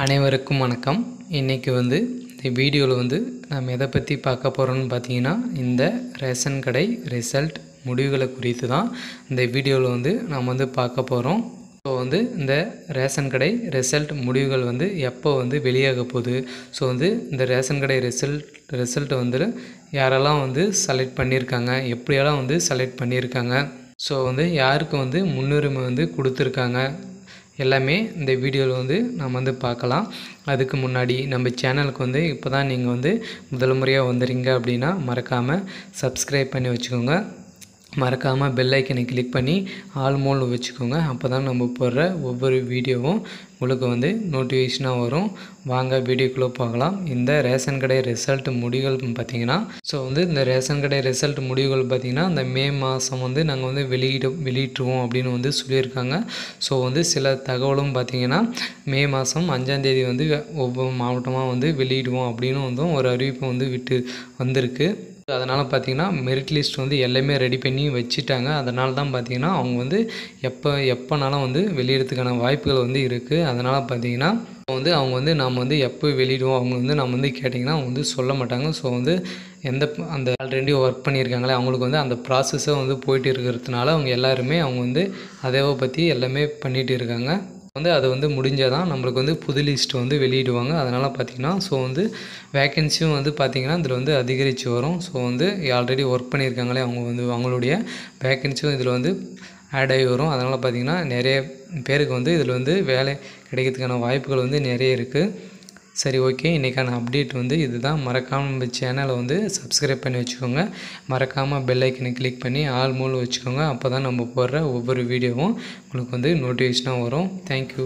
அனைவருக்கும் வணக்கம். இன்றைக்கி வந்து இந்த வீடியோவில் வந்து நாம் எதை பற்றி பார்க்க போகிறோம்னு பார்த்தீங்கன்னா இந்த ரேஷன் கடை ரிசல்ட் முடிவுகளை குறித்து தான் இந்த வீடியோவில் வந்து நாம் வந்து பார்க்க போகிறோம் ஸோ வந்து இந்த ரேஷன் கடை ரிசல்ட் முடிவுகள் வந்து எப்போ வந்து வெளியாக போகுது? ஸோ வந்து இந்த ரேஷன் கடை ரிசல்ட் ரிசல்ட் வந்து யாரெல்லாம் வந்து செலக்ட் பண்ணியிருக்காங்க? எப்படியெல்லாம் வந்து செலக்ட் பண்ணியிருக்காங்க? ஸோ வந்து யாருக்கு வந்து முன்னுரிமை வந்து கொடுத்துருக்காங்க? எல்லாமே இந்த வீடியோவில் வந்து நம்ம வந்து பார்க்கலாம். அதுக்கு முன்னாடி நம்ம சேனலுக்கு வந்து இப்போ தான் நீங்கள் வந்து முதல் முறையாக வந்துடுறீங்க அப்படின்னா மறக்காமல் சப்ஸ்கிரைப் பண்ணி வச்சுக்கோங்க. மறக்காமல் பெல் ஐக்கனை கிளிக் பண்ணி ஆல் மோல் வச்சுக்கோங்க. அப்போ தான் நம்ம போடுற ஒவ்வொரு வீடியோவும் உங்களுக்கு வந்து நோட்டிஃபிகேஷனாக வரும். வாங்க வீடியோக்குள்ளே பார்க்கலாம் இந்த ரேஷன் கடை ரிசல்ட் முடிவுகள் பார்த்திங்கன்னா ஸோ வந்து இந்த ரேஷன் கடை ரிசல்ட் முடிவுகள் பார்த்திங்கன்னா இந்த மே மாதம் வந்து நாங்கள் வந்து வெளியிட வெளியிட்டுருவோம் அப்படின்னு வந்து சொல்லியிருக்காங்க. ஸோ வந்து சில தகவலும் பார்த்திங்கன்னா மே மாதம் அஞ்சாந்தேதி வந்து ஒவ்வொரு மாவட்டமாக வந்து வெளியிடுவோம் அப்படின்னு வந்து ஒரு அறிவிப்பு வந்து விட்டு வந்திருக்கு. அதனால் பார்த்தீங்கன்னா மெரிட் லிஸ்ட் வந்து எல்லாமே ரெடி பண்ணி வச்சுட்டாங்க. அதனால தான் பார்த்தீங்கன்னா அவங்க வந்து எப்போ எப்போனாலும் வந்து வெளியிடறதுக்கான வாய்ப்புகள் வந்து இருக்குது அதனால் பார்த்தீங்கன்னா வந்து அவங்க வந்து நாம் வந்து எப்போ வெளியிடுவோம் அவங்க வந்து நம்ம வந்து கேட்டிங்கன்னா அவங்க வந்து சொல்ல மாட்டாங்க. ஸோ வந்து எந்த அந்த ஆல்ரெடி ஒர்க் பண்ணியிருக்காங்களே அவங்களுக்கு வந்து அந்த ப்ராசஸை வந்து போயிட்டு இருக்கிறதுனால அவங்க எல்லாருமே அவங்க வந்து அதேவை பற்றி எல்லாமே பண்ணிகிட்டு இருக்காங்க. வந்து அது வந்து முடிஞ்சால் தான் நம்மளுக்கு வந்து புது லிஸ்ட் வந்து வெளியிடுவாங்க. அதனால் பார்த்திங்கன்னா ஸோ வந்து வேக்கன்சியும் வந்து பார்த்திங்கன்னா இதில் வந்து அதிகரித்து வரும். ஸோ வந்து ஆல்ரெடி ஒர்க் பண்ணியிருக்காங்களே அவங்க வந்து அவங்களுடைய வேக்கன்சியும் இதில் வந்து ஆட் ஆகி வரும். அதனால் பார்த்திங்கன்னா நிறைய பேருக்கு வந்து இதில் வந்து வேலை கிடைக்கிறதுக்கான வாய்ப்புகள் வந்து நிறைய இருக்குது சரி ஓகே. இன்றைக்கான அப்டேட் வந்து இதுதான். மறக்காமல் நம்ம சேனலை வந்து சப்ஸ்கிரைப் பண்ணி வச்சுக்கோங்க. மறக்காமல் பெல் ஐக்கனை கிளிக் பண்ணி ஆல் மூல் வச்சுக்கோங்க. அப்போ தான் நம்ம போடுற ஒவ்வொரு வீடியோவும் உங்களுக்கு வந்து நோட்டிஃபிகேஷனாக வரும். தேங்க்யூ